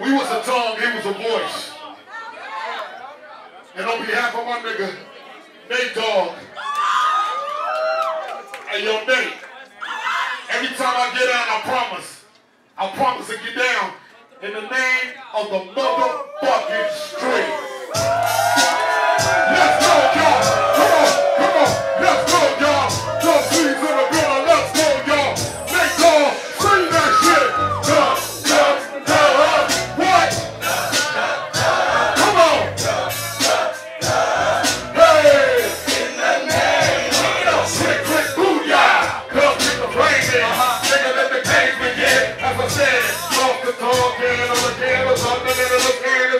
We was a tongue, he was a voice. And on behalf of my nigga, Nate Dogg, and your Nate, every time I get down, I promise, I promise to get down in the name of the motherfucking street.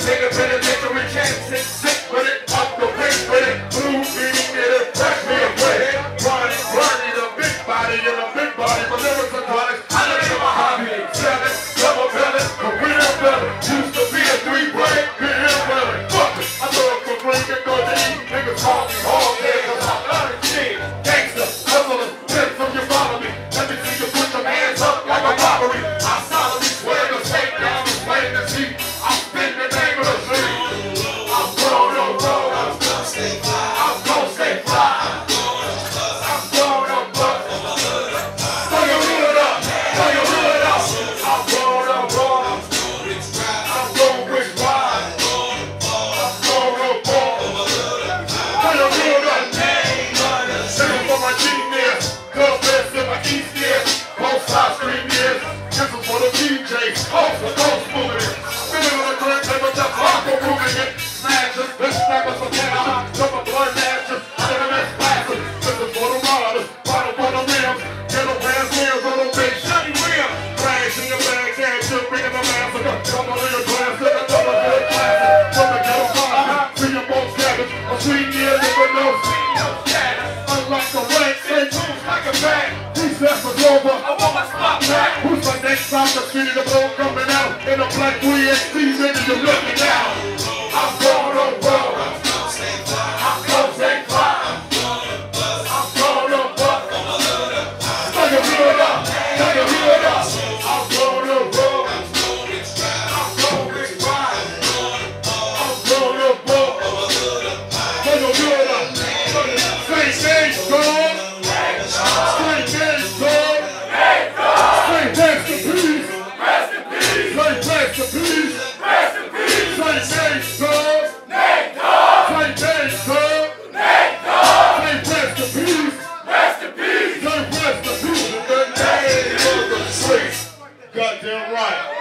Take a picture. coast to coast moving it. Spinning on the current table, just lock moving it. Snatchers, bitch snappers from Canada, jump a blood dashes, cinnamon splashes. This is for the robbers, bottle for the rims. Get a man's hands on the rim. Flags your bags, and you're massacre. Come on in your glass, let it double good classic. From the ghetto bar, see your most savage. A sweet year, never knows. Goddamn right.